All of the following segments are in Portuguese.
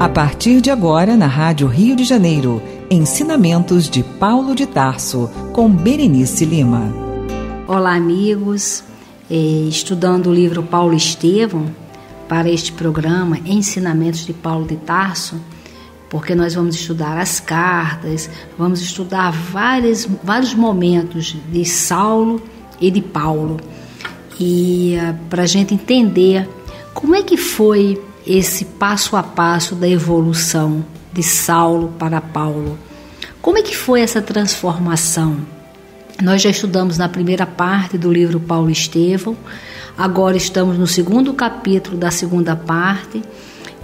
A partir de agora, na Rádio Rio de Janeiro, ensinamentos de Paulo de Tarso, com Berenice Lima. Olá, amigos. É, estudando o livro Paulo Estevão para este programa Ensinamentos de Paulo de Tarso, porque nós vamos estudar as cartas, vamos estudar vários, vários momentos de Saulo e de Paulo. E uh, para a gente entender como é que foi esse passo a passo da evolução de Saulo para Paulo. Como é que foi essa transformação? Nós já estudamos na primeira parte do livro Paulo Estevão, agora estamos no segundo capítulo da segunda parte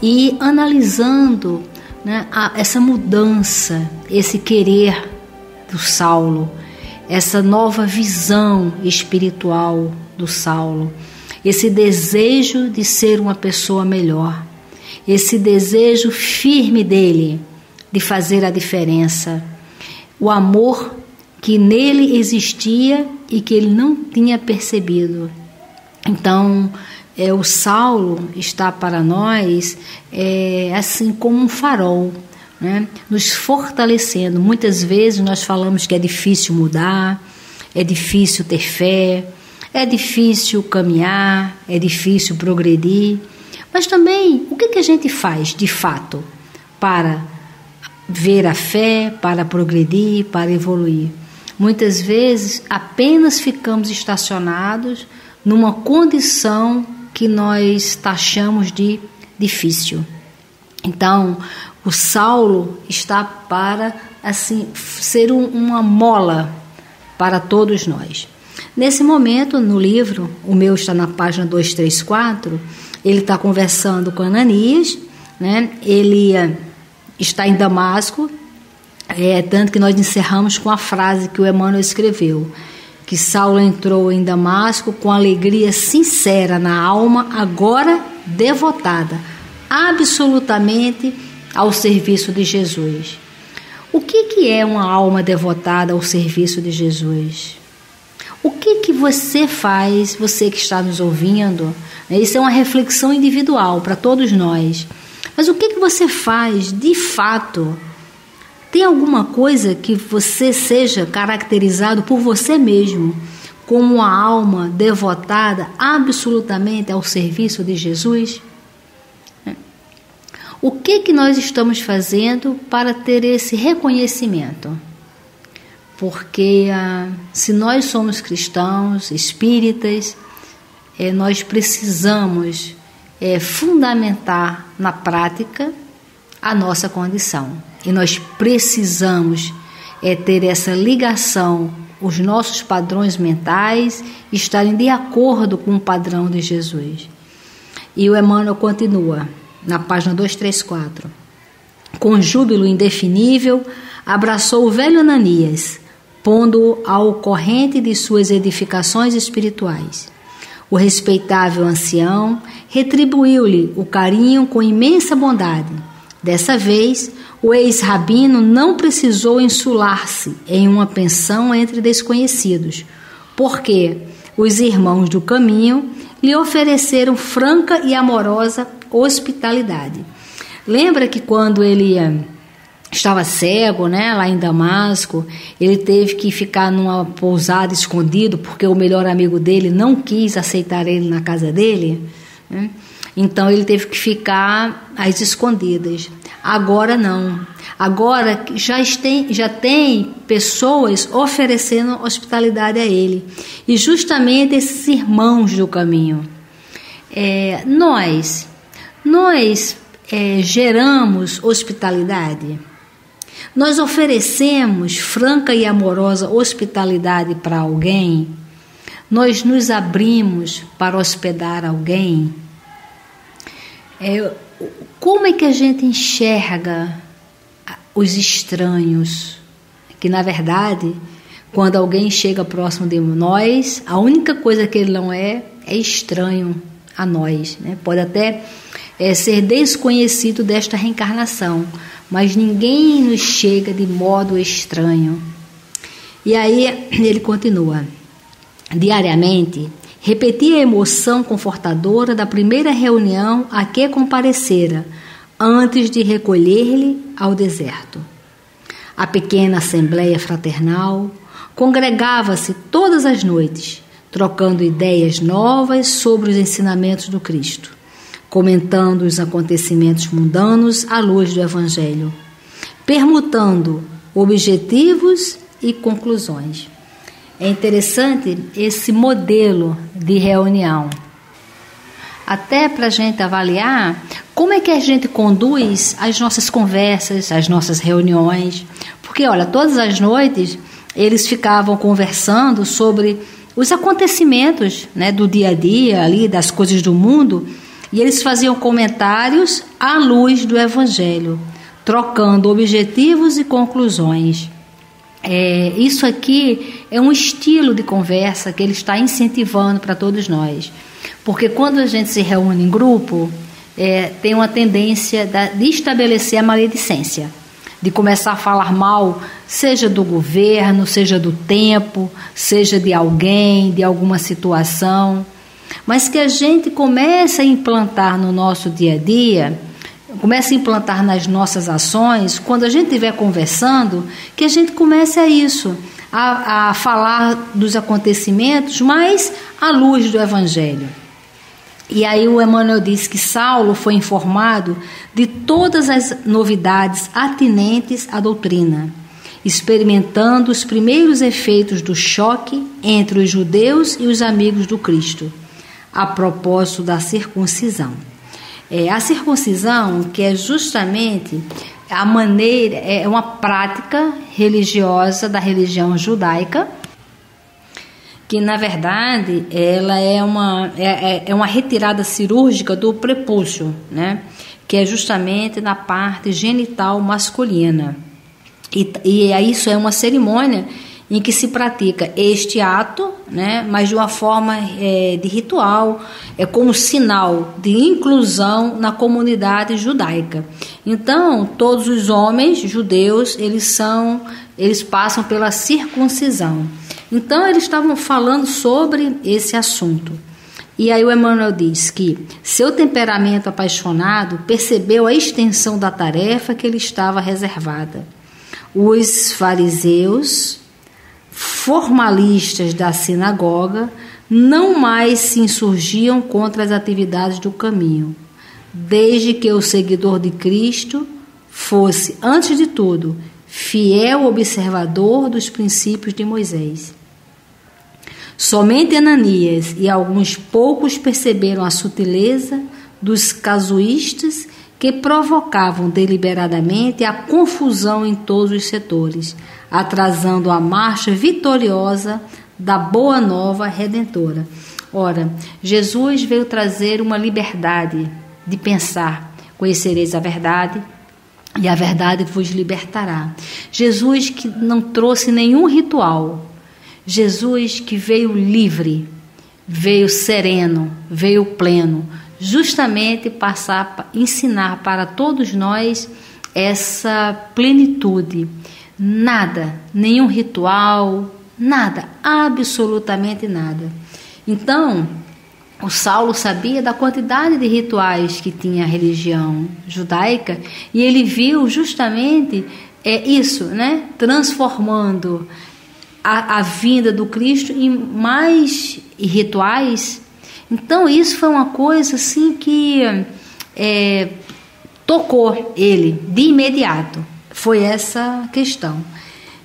e analisando né, a, essa mudança, esse querer do Saulo, essa nova visão espiritual do Saulo esse desejo de ser uma pessoa melhor, esse desejo firme dele de fazer a diferença, o amor que nele existia e que ele não tinha percebido. Então, é, o Saulo está para nós é, assim como um farol, né? nos fortalecendo. Muitas vezes nós falamos que é difícil mudar, é difícil ter fé, é difícil caminhar, é difícil progredir, mas também o que, que a gente faz de fato para ver a fé, para progredir, para evoluir? Muitas vezes apenas ficamos estacionados numa condição que nós taxamos de difícil. Então, o Saulo está para assim ser um, uma mola para todos nós. Nesse momento, no livro, o meu está na página 234, ele está conversando com Ananias, né? ele eh, está em Damasco, é, tanto que nós encerramos com a frase que o Emmanuel escreveu, que Saulo entrou em Damasco com alegria sincera na alma, agora devotada, absolutamente ao serviço de Jesus. O que, que é uma alma devotada ao serviço de Jesus? Você faz, você que está nos ouvindo? Isso é uma reflexão individual para todos nós. Mas o que que você faz de fato? Tem alguma coisa que você seja caracterizado por você mesmo como uma alma devotada absolutamente ao serviço de Jesus? O que que nós estamos fazendo para ter esse reconhecimento? Porque ah, se nós somos cristãos, espíritas, eh, nós precisamos eh, fundamentar na prática a nossa condição e nós precisamos eh, ter essa ligação, os nossos padrões mentais estarem de acordo com o padrão de Jesus. E o Emmanuel continua na página 234. Com júbilo indefinível, abraçou o velho Ananias pondo-o ao corrente de suas edificações espirituais. O respeitável ancião retribuiu-lhe o carinho com imensa bondade. Dessa vez, o ex-rabino não precisou insular-se em uma pensão entre desconhecidos, porque os irmãos do caminho lhe ofereceram franca e amorosa hospitalidade. Lembra que quando ele estava cego, né, lá em Damasco. Ele teve que ficar numa pousada escondido porque o melhor amigo dele não quis aceitar ele na casa dele. Né? Então ele teve que ficar às escondidas. Agora não. Agora já tem, já tem pessoas oferecendo hospitalidade a ele. E justamente esses irmãos do caminho. É, nós, nós é, geramos hospitalidade. Nós oferecemos franca e amorosa hospitalidade para alguém, nós nos abrimos para hospedar alguém. É, como é que a gente enxerga os estranhos? Que na verdade, quando alguém chega próximo de nós, a única coisa que ele não é é estranho a nós. Né? Pode até é, ser desconhecido desta reencarnação, mas ninguém nos chega de modo estranho. E aí ele continua: diariamente, repetia a emoção confortadora da primeira reunião a que comparecera, antes de recolher-lhe ao deserto. A pequena assembleia fraternal congregava-se todas as noites, trocando ideias novas sobre os ensinamentos do Cristo, comentando os acontecimentos mundanos à luz do Evangelho, permutando objetivos e conclusões. É interessante esse modelo de reunião. Até para a gente avaliar como é que a gente conduz as nossas conversas, as nossas reuniões. Porque, olha, todas as noites eles ficavam conversando sobre os acontecimentos né, do dia a dia, ali, das coisas do mundo, e eles faziam comentários à luz do Evangelho, trocando objetivos e conclusões. É, isso aqui é um estilo de conversa que ele está incentivando para todos nós. Porque quando a gente se reúne em grupo, é, tem uma tendência de estabelecer a maledicência, de começar a falar mal, seja do governo, seja do tempo, seja de alguém, de alguma situação, mas que a gente comece a implantar no nosso dia a dia comece a implantar nas nossas ações, quando a gente estiver conversando, que a gente comece a isso, a, a falar dos acontecimentos, mas à luz do Evangelho. E aí o Emmanuel diz que Saulo foi informado de todas as novidades atinentes à doutrina, experimentando os primeiros efeitos do choque entre os judeus e os amigos do Cristo, a propósito da circuncisão. É, a circuncisão, que é justamente a maneira, é uma prática religiosa da religião judaica, que na verdade ela é uma, é, é, é uma retirada cirúrgica do prepúcio, né? que é justamente na parte genital masculina. E, e isso é uma cerimônia em que se pratica este ato, né, mas de uma forma é, de ritual, é como sinal de inclusão na comunidade judaica. Então, todos os homens judeus, eles são, eles passam pela circuncisão. Então, eles estavam falando sobre esse assunto. E aí o Emmanuel diz que seu temperamento apaixonado percebeu a extensão da tarefa que lhe estava reservada. Os fariseus, formalistas da sinagoga não mais se insurgiam contra as atividades do caminho, desde que o seguidor de Cristo fosse, antes de tudo, fiel observador dos princípios de Moisés. Somente Ananias e alguns poucos perceberam a sutileza dos casuístas que provocavam deliberadamente a confusão em todos os setores, atrasando a marcha vitoriosa da boa nova redentora. Ora, Jesus veio trazer uma liberdade de pensar. Conhecereis a verdade e a verdade vos libertará. Jesus que não trouxe nenhum ritual. Jesus que veio livre, veio sereno, veio pleno, justamente passar ensinar para todos nós essa plenitude Nada, nenhum ritual, nada, absolutamente nada. Então, o Saulo sabia da quantidade de rituais que tinha a religião judaica e ele viu justamente é isso, né? Transformando a, a vinda do Cristo em mais rituais. Então isso foi uma coisa assim que é, tocou ele de imediato foi essa questão.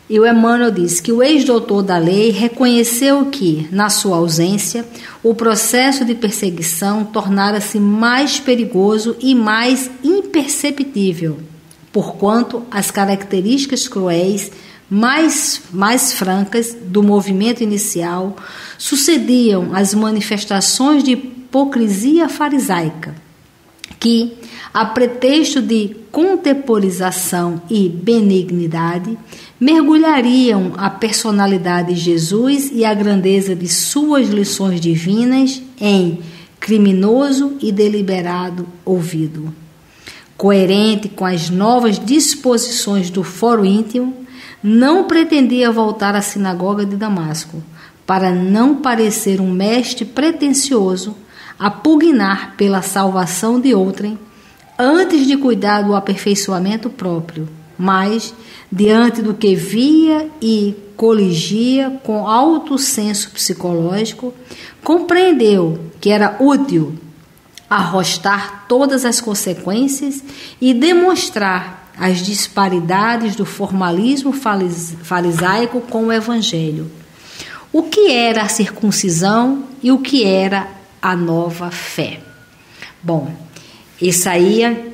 E o Emmanuel diz que o ex-doutor da lei reconheceu que, na sua ausência, o processo de perseguição tornara-se mais perigoso e mais imperceptível, porquanto as características cruéis mais, mais francas do movimento inicial sucediam às manifestações de hipocrisia farisaica, que, a pretexto de contemporização e benignidade, mergulhariam a personalidade de Jesus e a grandeza de suas lições divinas em criminoso e deliberado ouvido. Coerente com as novas disposições do Fórum Íntimo, não pretendia voltar à sinagoga de Damasco, para não parecer um mestre pretensioso a pugnar pela salvação de outrem antes de cuidar do aperfeiçoamento próprio, mas diante do que via e coligia com alto senso psicológico, compreendeu que era útil arrostar todas as consequências e demonstrar as disparidades do formalismo farisaico com o evangelho. O que era a circuncisão e o que era a nova fé? Bom, isso aí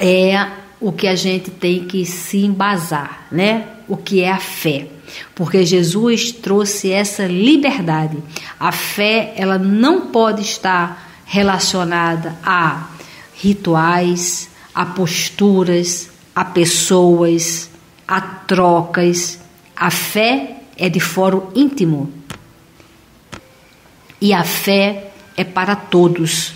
é o que a gente tem que se embasar, né? O que é a fé. Porque Jesus trouxe essa liberdade. A fé, ela não pode estar relacionada a rituais, a posturas, a pessoas, a trocas. A fé é de fórum íntimo. E a fé é para todos.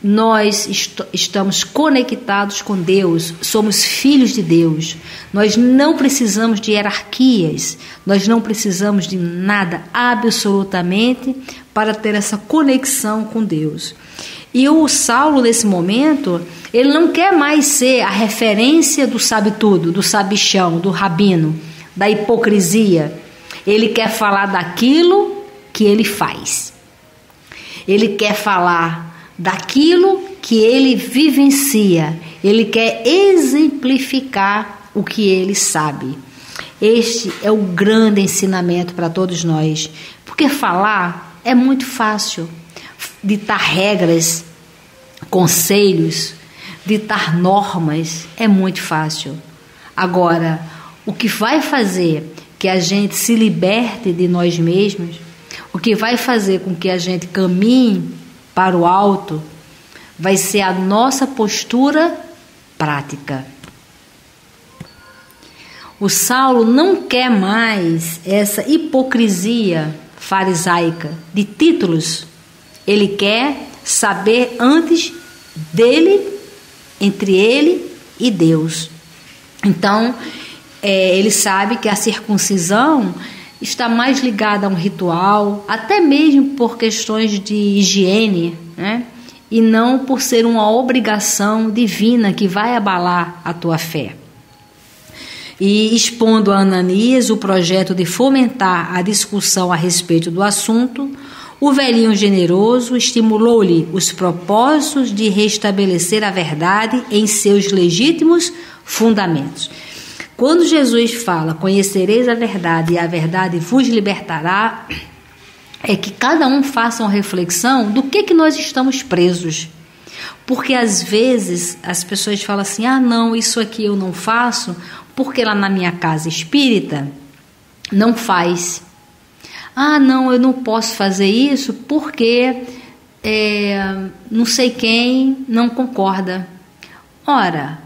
Nós est estamos conectados com Deus, somos filhos de Deus. Nós não precisamos de hierarquias, nós não precisamos de nada absolutamente para ter essa conexão com Deus. E o Saulo, nesse momento, ele não quer mais ser a referência do sabe-tudo, do sabichão, do rabino, da hipocrisia. Ele quer falar daquilo que ele faz. Ele quer falar daquilo que ele vivencia. Ele quer exemplificar o que ele sabe. Este é o grande ensinamento para todos nós, porque falar é muito fácil, ditar regras, conselhos, ditar normas é muito fácil. Agora, o que vai fazer que a gente se liberte de nós mesmos, o que vai fazer com que a gente caminhe para o alto vai ser a nossa postura prática. O Saulo não quer mais essa hipocrisia farisaica de títulos. Ele quer saber antes dele, entre ele e Deus. Então, é, ele sabe que a circuncisão está mais ligada a um ritual, até mesmo por questões de higiene, né? e não por ser uma obrigação divina que vai abalar a tua fé. E expondo a Ananias o projeto de fomentar a discussão a respeito do assunto, o velhinho generoso estimulou-lhe os propósitos de restabelecer a verdade em seus legítimos fundamentos. Quando Jesus fala, conhecereis a verdade e a verdade vos libertará, é que cada um faça uma reflexão do que, que nós estamos presos. Porque às vezes as pessoas falam assim: ah, não, isso aqui eu não faço, porque lá na minha casa espírita não faz. Ah, não, eu não posso fazer isso porque é, não sei quem não concorda. Ora,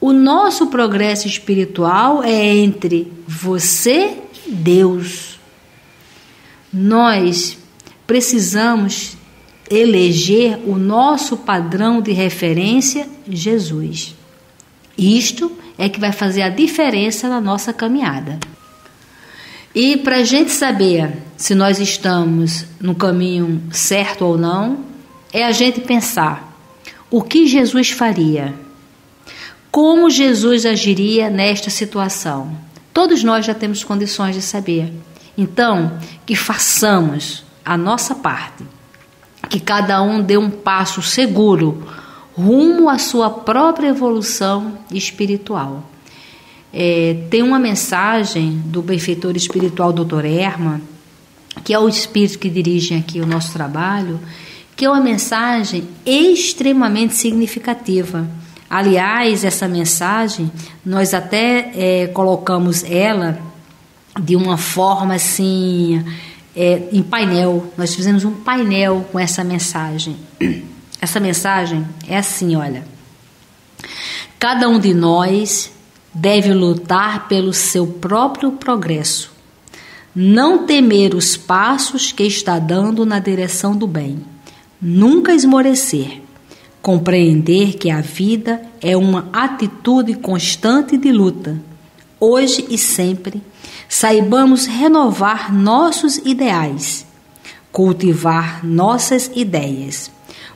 o nosso progresso espiritual é entre você e Deus. Nós precisamos eleger o nosso padrão de referência, Jesus. Isto é que vai fazer a diferença na nossa caminhada. E para a gente saber se nós estamos no caminho certo ou não, é a gente pensar o que Jesus faria como Jesus agiria nesta situação? Todos nós já temos condições de saber. Então, que façamos a nossa parte, que cada um dê um passo seguro rumo à sua própria evolução espiritual. É, tem uma mensagem do benfeitor espiritual Dr. Erma, que é o espírito que dirige aqui o nosso trabalho, que é uma mensagem extremamente significativa Aliás, essa mensagem, nós até é, colocamos ela de uma forma assim, é, em painel. Nós fizemos um painel com essa mensagem. Essa mensagem é assim: olha. Cada um de nós deve lutar pelo seu próprio progresso, não temer os passos que está dando na direção do bem, nunca esmorecer. Compreender que a vida é uma atitude constante de luta. Hoje e sempre, saibamos renovar nossos ideais, cultivar nossas ideias,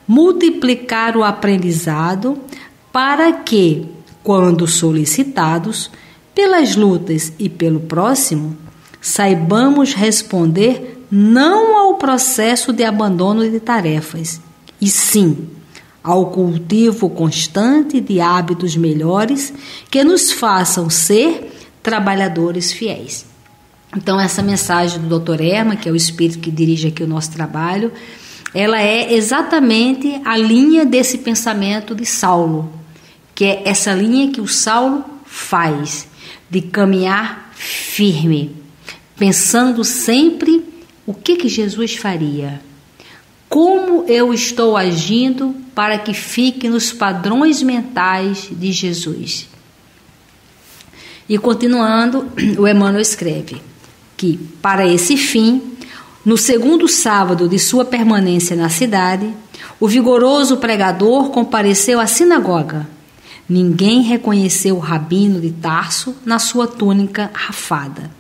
multiplicar o aprendizado para que, quando solicitados pelas lutas e pelo próximo, saibamos responder não ao processo de abandono de tarefas, e sim ao cultivo constante de hábitos melhores que nos façam ser trabalhadores fiéis. Então, essa mensagem do Dr. Erma, que é o espírito que dirige aqui o nosso trabalho, ela é exatamente a linha desse pensamento de Saulo, que é essa linha que o Saulo faz, de caminhar firme, pensando sempre o que, que Jesus faria. Como eu estou agindo para que fique nos padrões mentais de Jesus? E continuando, o Emmanuel escreve que, para esse fim, no segundo sábado de sua permanência na cidade, o vigoroso pregador compareceu à sinagoga. Ninguém reconheceu o rabino de Tarso na sua túnica rafada,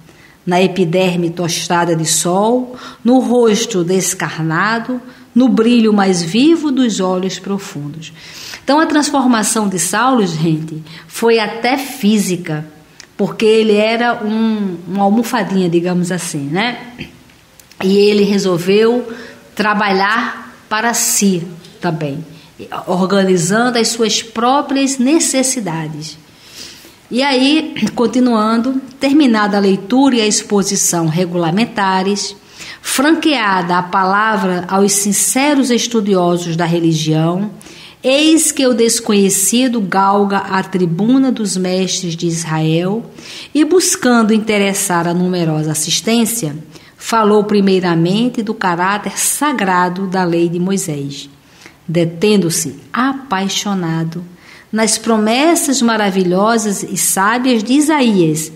na epiderme tostada de sol, no rosto descarnado, no brilho mais vivo dos olhos profundos. Então a transformação de Saulo, gente, foi até física porque ele era um, uma almofadinha, digamos assim, né? E ele resolveu trabalhar para si também, organizando as suas próprias necessidades. E aí, continuando, terminada a leitura e a exposição regulamentares, franqueada a palavra aos sinceros estudiosos da religião Eis que o desconhecido galga a tribuna dos mestres de Israel e, buscando interessar a numerosa assistência, falou primeiramente do caráter sagrado da lei de Moisés, detendo-se apaixonado nas promessas maravilhosas e sábias de Isaías,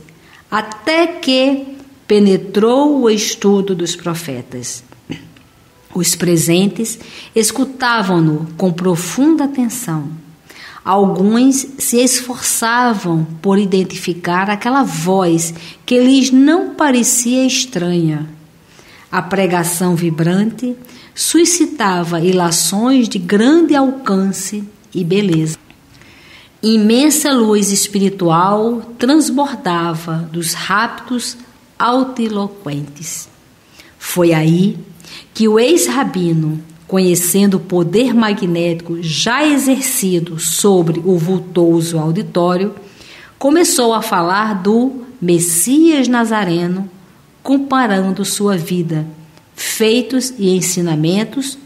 até que penetrou o estudo dos profetas. Os presentes escutavam-no com profunda atenção. Alguns se esforçavam por identificar aquela voz que lhes não parecia estranha. A pregação vibrante suscitava ilações de grande alcance e beleza. Imensa luz espiritual transbordava dos raptos altiloquentes. Foi aí que o ex-rabino, conhecendo o poder magnético já exercido sobre o vultoso auditório, começou a falar do Messias Nazareno, comparando sua vida, feitos e ensinamentos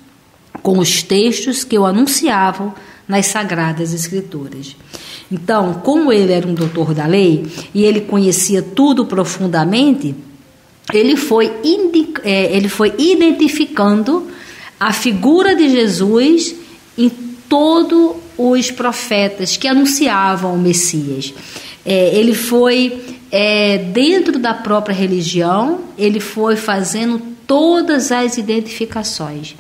com os textos que o anunciavam nas Sagradas Escrituras. Então, como ele era um doutor da lei e ele conhecia tudo profundamente, ele foi, é, ele foi identificando a figura de Jesus em todos os profetas que anunciavam o Messias. É, ele foi é, dentro da própria religião, ele foi fazendo todas as identificações.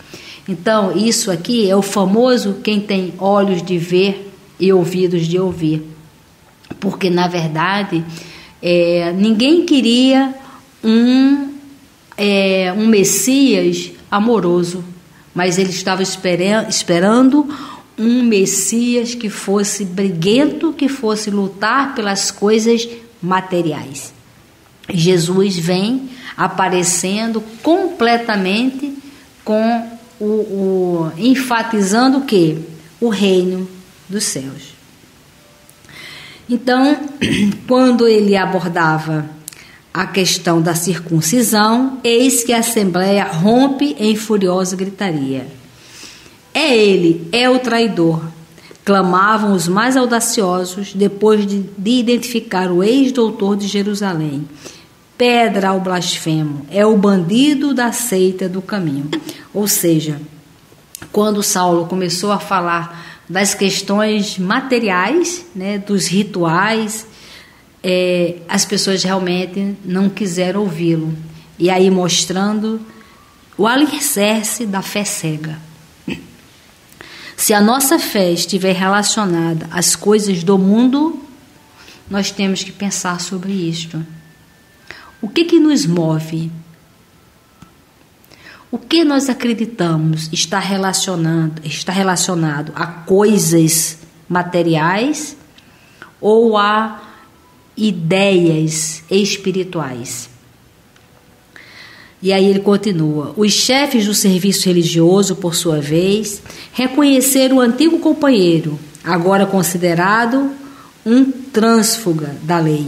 Então, isso aqui é o famoso quem tem olhos de ver e ouvidos de ouvir. Porque, na verdade, é, ninguém queria um, é, um Messias amoroso, mas ele estava esperando um Messias que fosse briguento, que fosse lutar pelas coisas materiais. Jesus vem aparecendo completamente com o, o enfatizando o que? O reino dos céus. Então, quando ele abordava a questão da circuncisão, eis que a Assembleia rompe em furiosa gritaria. É ele, é o traidor, clamavam os mais audaciosos depois de, de identificar o ex-doutor de Jerusalém. Pedra ao blasfemo, é o bandido da seita do caminho. Ou seja, quando Saulo começou a falar das questões materiais, né, dos rituais, é, as pessoas realmente não quiseram ouvi-lo. E aí mostrando o alicerce da fé cega. Se a nossa fé estiver relacionada às coisas do mundo, nós temos que pensar sobre isto. O que que nos move? O que nós acreditamos está relacionado, está relacionado a coisas materiais ou a ideias espirituais. E aí ele continua: os chefes do serviço religioso, por sua vez, reconheceram o antigo companheiro, agora considerado um trânsfuga da lei,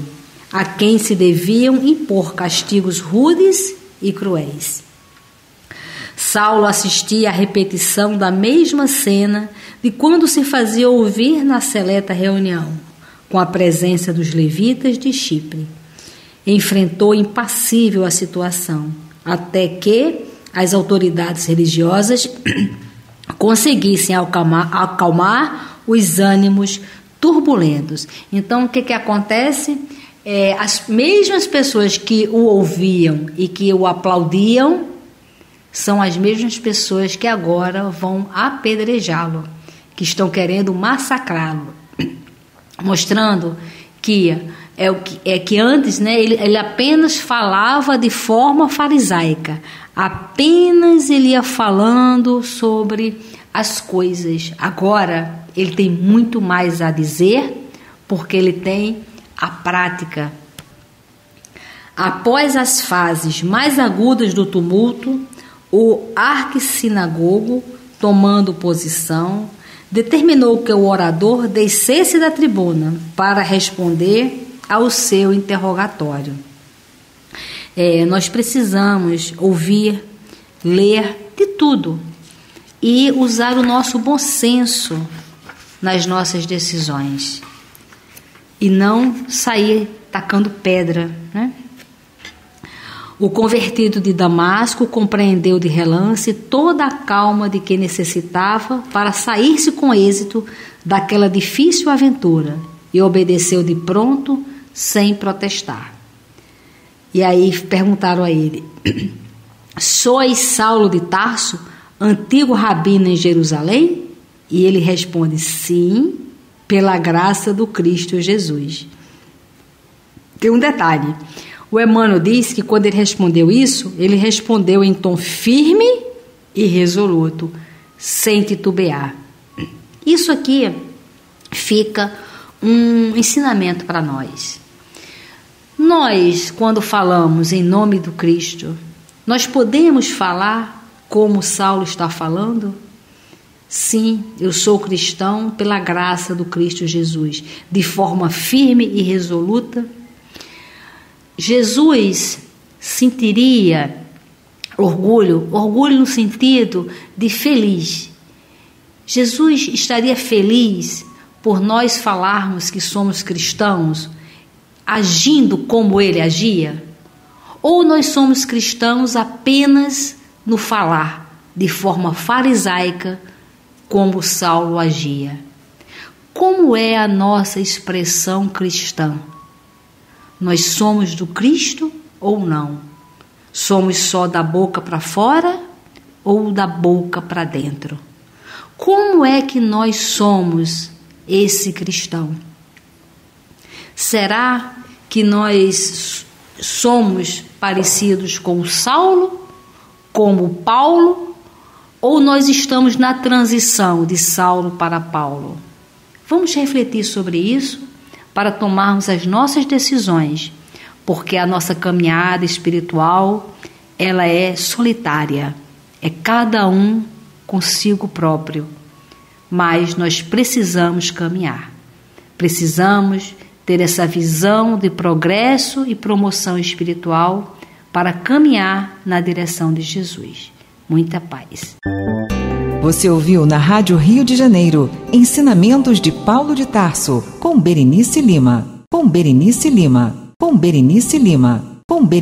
a quem se deviam impor castigos rudes e cruéis. Saulo assistia à repetição da mesma cena de quando se fazia ouvir na seleta reunião, com a presença dos levitas de Chipre. Enfrentou impassível a situação até que as autoridades religiosas conseguissem acalmar, acalmar os ânimos turbulentos. Então, o que, que acontece? É, as mesmas pessoas que o ouviam e que o aplaudiam são as mesmas pessoas que agora vão apedrejá-lo, que estão querendo massacrá-lo, mostrando que é o que é que antes, né, ele, ele apenas falava de forma farisaica, apenas ele ia falando sobre as coisas. Agora ele tem muito mais a dizer, porque ele tem a prática. Após as fases mais agudas do tumulto, o arquissinagogo, tomando posição, determinou que o orador descesse da tribuna para responder ao seu interrogatório. É, nós precisamos ouvir, ler de tudo e usar o nosso bom senso nas nossas decisões e não sair tacando pedra, né? O convertido de Damasco compreendeu de relance toda a calma de que necessitava para sair-se com êxito daquela difícil aventura e obedeceu de pronto sem protestar. E aí perguntaram a ele: Sois Saulo de Tarso, antigo rabino em Jerusalém? E ele responde: Sim, pela graça do Cristo Jesus. Tem um detalhe. O Emmanuel diz que quando ele respondeu isso, ele respondeu em tom firme e resoluto, sem titubear. Isso aqui fica um ensinamento para nós. Nós, quando falamos em nome do Cristo, nós podemos falar como Saulo está falando? Sim, eu sou cristão pela graça do Cristo Jesus, de forma firme e resoluta. Jesus sentiria orgulho, orgulho no sentido de feliz. Jesus estaria feliz por nós falarmos que somos cristãos, agindo como ele agia? Ou nós somos cristãos apenas no falar, de forma farisaica, como Saulo agia? Como é a nossa expressão cristã? Nós somos do Cristo ou não? Somos só da boca para fora ou da boca para dentro? Como é que nós somos esse cristão? Será que nós somos parecidos com Saulo, como Paulo, ou nós estamos na transição de Saulo para Paulo? Vamos refletir sobre isso para tomarmos as nossas decisões, porque a nossa caminhada espiritual ela é solitária, é cada um consigo próprio, mas nós precisamos caminhar, precisamos ter essa visão de progresso e promoção espiritual para caminhar na direção de Jesus. Muita paz. Você ouviu na Rádio Rio de Janeiro Ensinamentos de Paulo de Tarso com Berenice Lima. Com Berenice Lima. Com Berenice Lima. Com Berenice